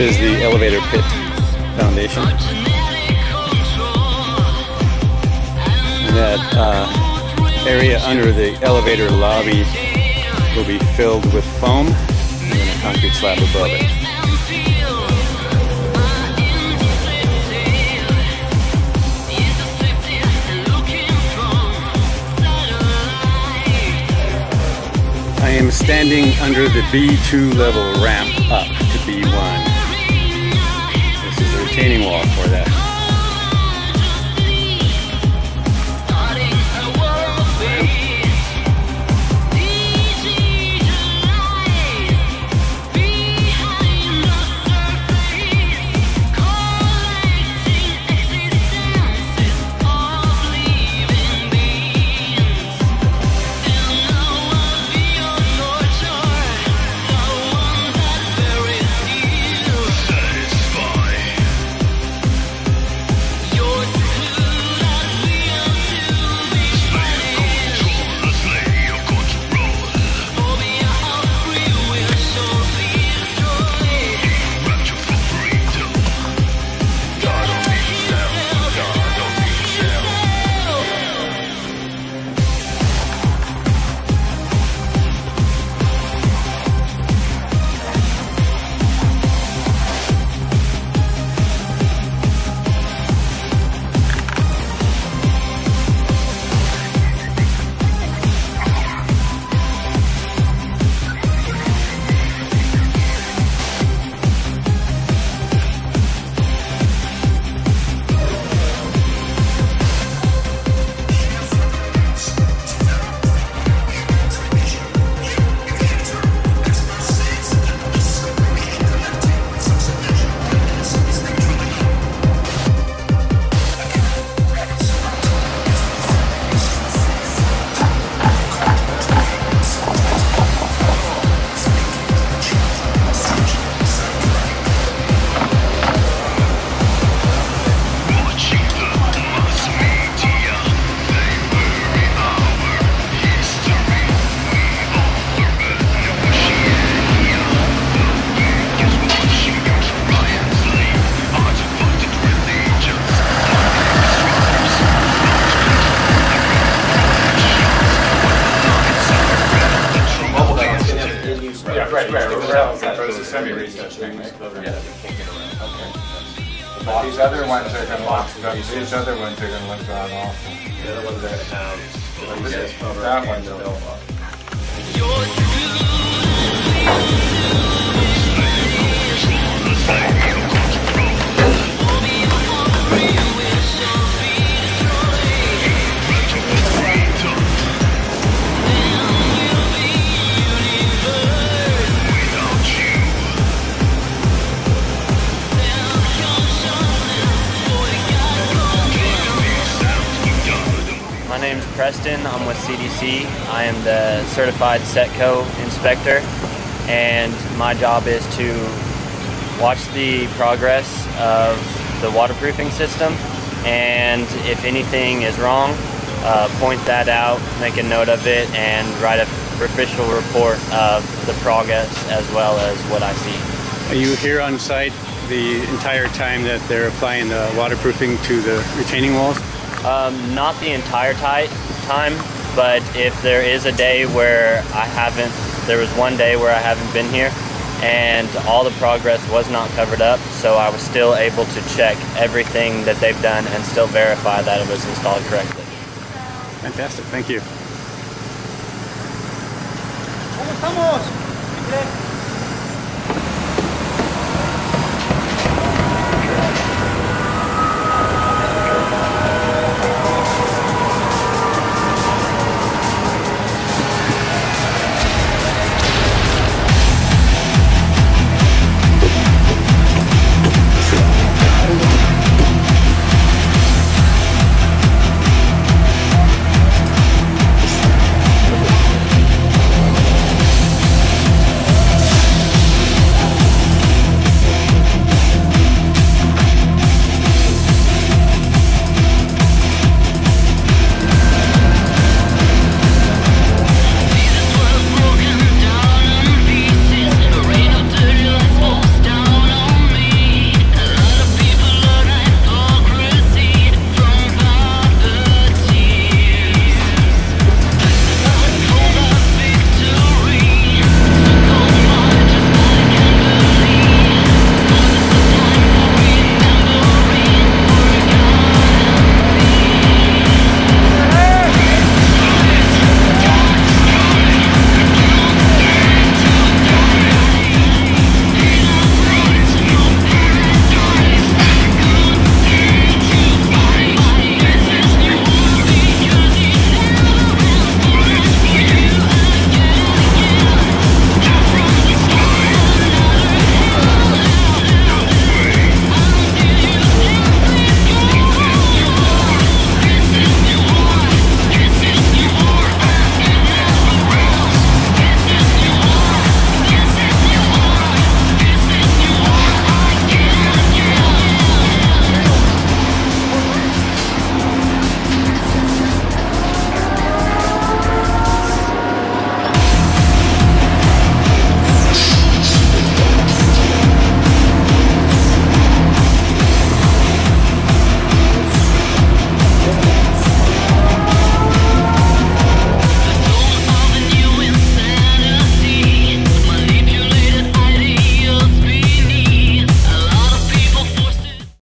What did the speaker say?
This is the elevator pit foundation. And that uh, area under the elevator lobby will be filled with foam and then a concrete slab above it. I am standing under the B2 level ramp up that. Yeah, right, right, right. But it's a semi-recessed thing, right? But these other ones are gonna look, these other ones are gonna look god awful. The other ones that have, That one's a My Preston. I'm with CDC. I am the certified CETCO inspector, and my job is to watch the progress of the waterproofing system, and if anything is wrong, uh, point that out, make a note of it, and write a official report of the progress as well as what I see. Are you here on site the entire time that they're applying the waterproofing to the retaining walls? Um, not the entire ti- time, but if there is a day where I haven't, there was one day where I haven't been here, and all the progress was not covered up, so I was still able to check everything that they've done and still verify that it was installed correctly. Fantastic, thank you. ¿Cómo estamos?